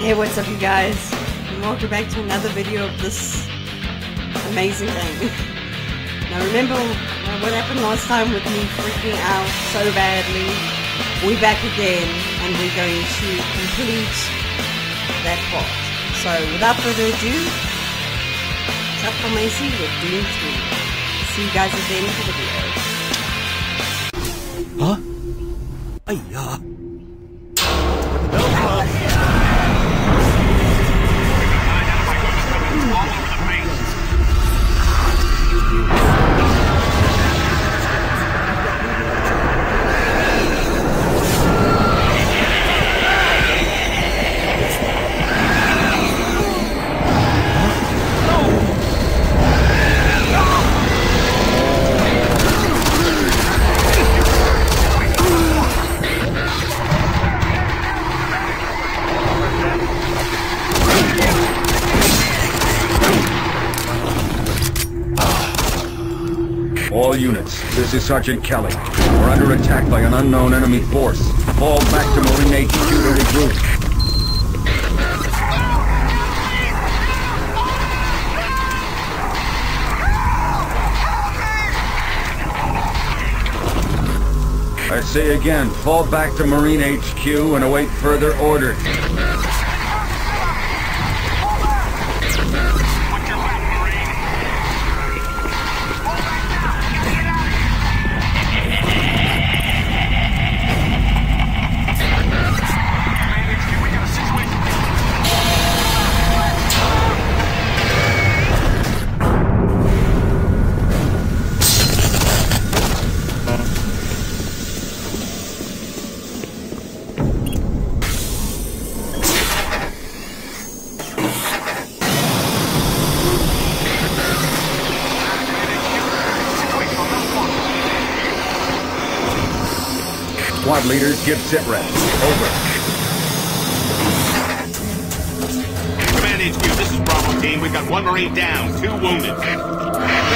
Hey, what's up you guys? And welcome back to another video of this amazing thing. Now remember what happened last time with me freaking out so badly? We're back again and we're going to complete that part. So without further ado, it's up for Meisie with Doom 3. See you guys at the end of the video. 啊！哎 Sergeant Kelly. We're under attack by an unknown enemy force. Fall back to Marine HQ to regroup. I say again, fall back to Marine HQ and await further orders. Squad leaders, give sit reps. Over. Command HQ, this is Bravo team. We've got one Marine down, two wounded. Command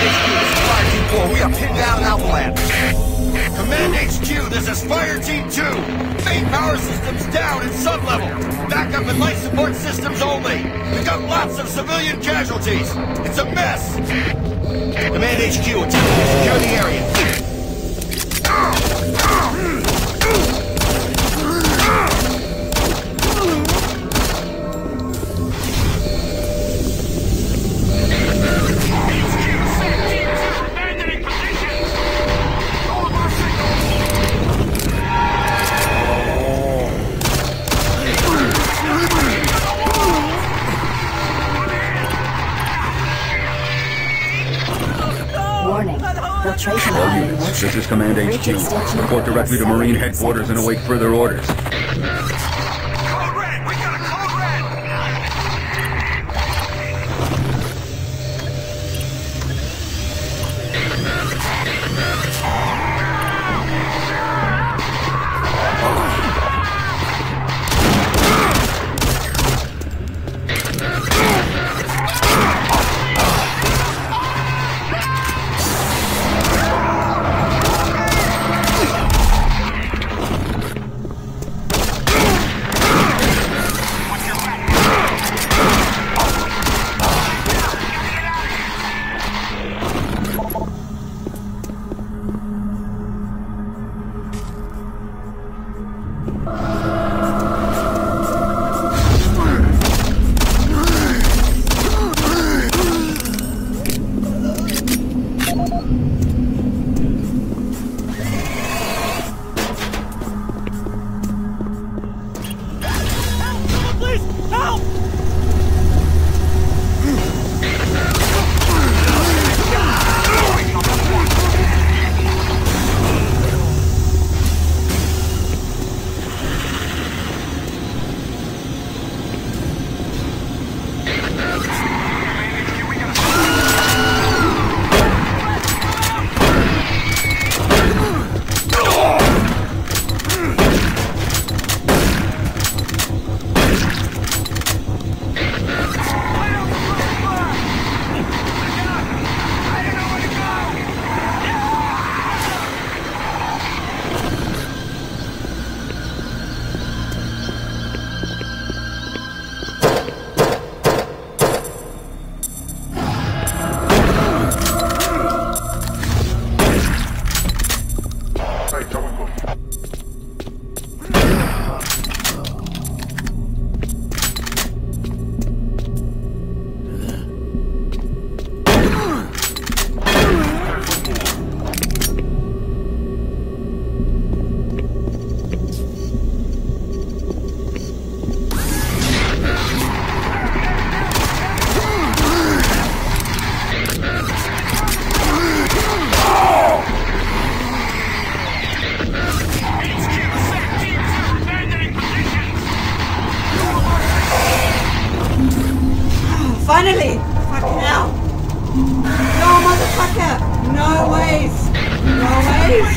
HQ, this is Fire Team 4. We are pinned down in Alpha Lab. Command HQ, this is Fire Team 2. Main power systems down in sub-level. Backup and life support systems only. We've got lots of civilian casualties. It's a mess. Command HQ, attempt to secure the area. Command HQ. Report directly to Marine headquarters and await further orders. Finally! Fucking hell! No, motherfucker! No ways! No ways!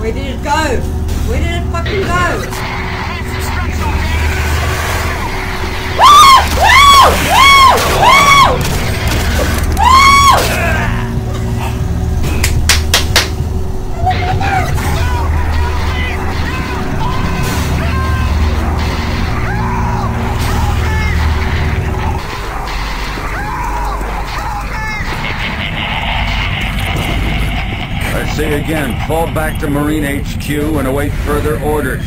Where did it go? Where did it fucking go? Say again, fall back to Marine HQ and await further orders.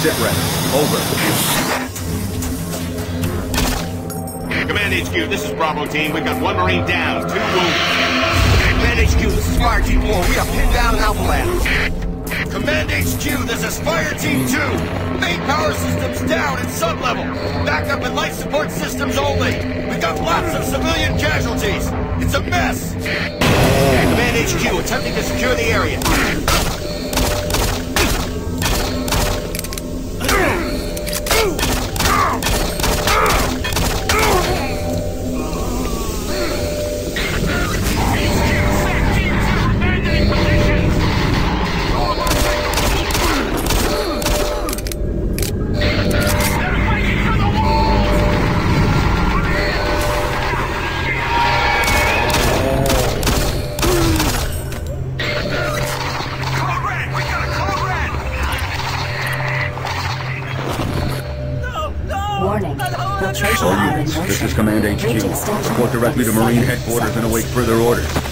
Sit rep. Over. Command HQ, this is Bravo team. We've got one Marine down, two wounded. Command HQ, this is Fire Team 4. We are pinned down in Alpha Lab. Command HQ, this is Fire Team 2. Main power systems down at sub-level. Backup and life support systems only. We've got lots of civilian casualties. It's a mess. Command HQ, attempting to secure the area. Command HQ. Report directly to Marine headquarters and await further orders.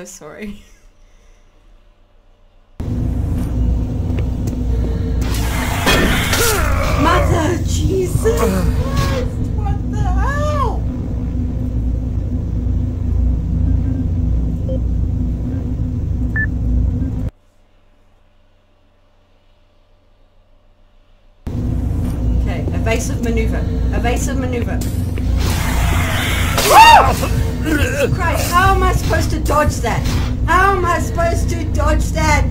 So sorry. Mother Jesus uh. Christ! What the hell? Okay, evasive maneuver. Evasive maneuver. Christ, how am I supposed to dodge that? How am I supposed to dodge that?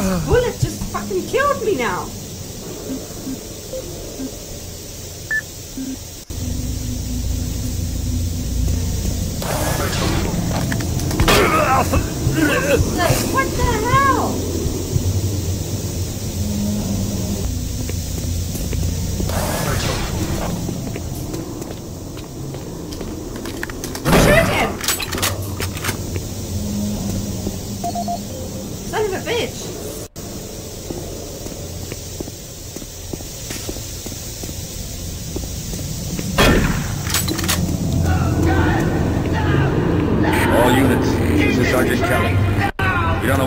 bullet just fucking killed me now. What the hell?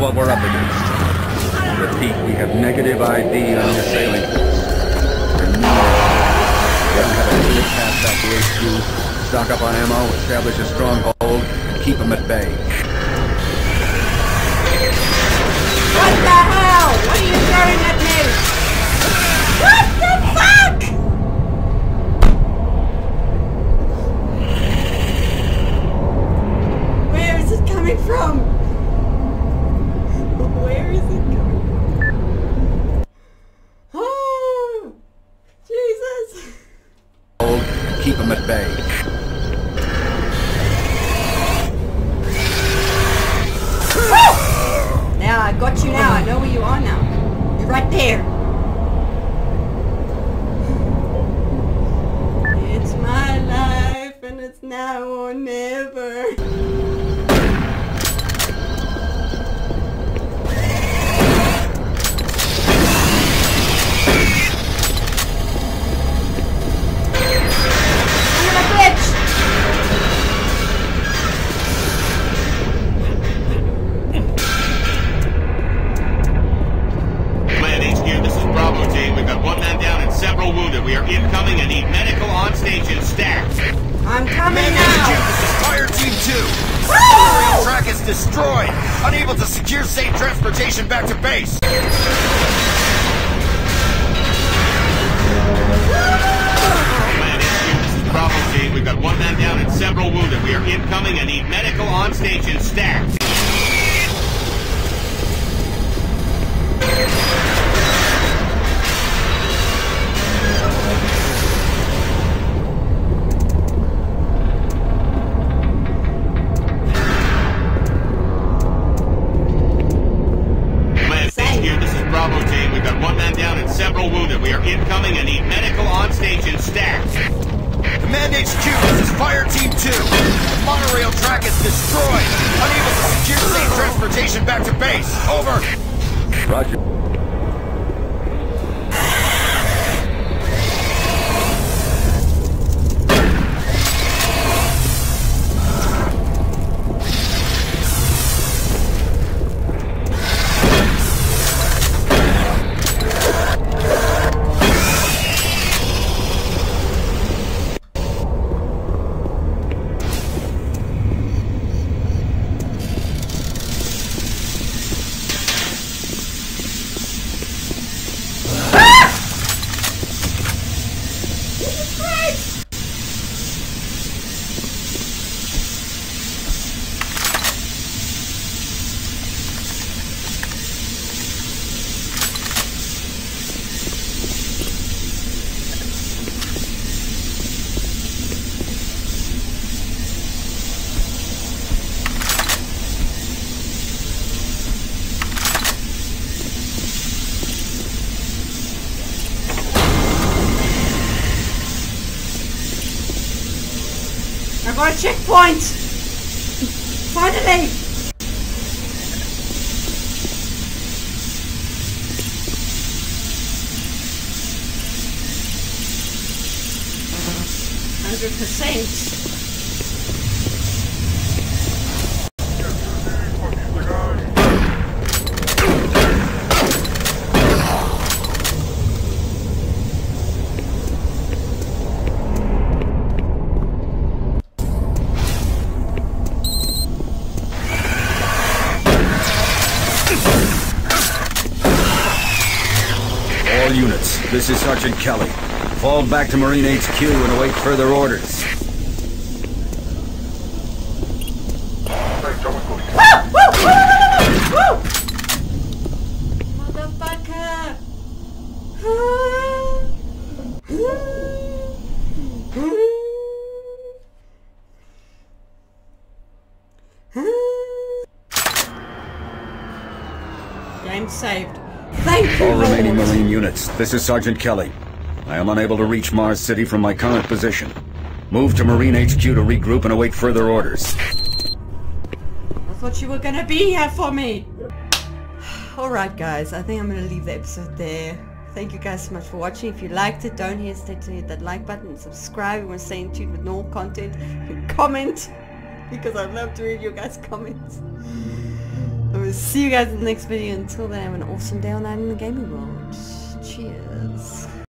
What we're up against. Repeat, we have negative ID on the assailing force. Remember, we don't have a unit pass back to HQ. Stock up on ammo, establish a stronghold, and keep them at bay. Coming Command HQ, now. this Fire Team 2. The track is destroyed. Unable to secure safe transportation back to base. Command HQ, Bravo team. We've got one man down and several wounded. We are incoming and need medical on station staff. HQ, this is Fire Team 2. The monorail track is destroyed. Unable to secure safe transportation back to base. Over. Roger. Checkpoint! Finally! Hundred percent. Kelly. Fall back to Marine HQ and await further orders. Motherfucker! Game saved. Thank you, All remaining Marine units, this is Sergeant Kelly. I am unable to reach Mars City from my current position. Move to Marine HQ to regroup and await further orders. I thought you were gonna be here for me. Alright guys, I think I'm gonna leave the episode there. Thank you guys so much for watching. If you liked it, don't hesitate to hit that like button and subscribe. You want to stay in tune with more content, comment. Because I love to read your guys' comments. I will see you guys in the next video. Until then, have an awesome day or night in the gaming world.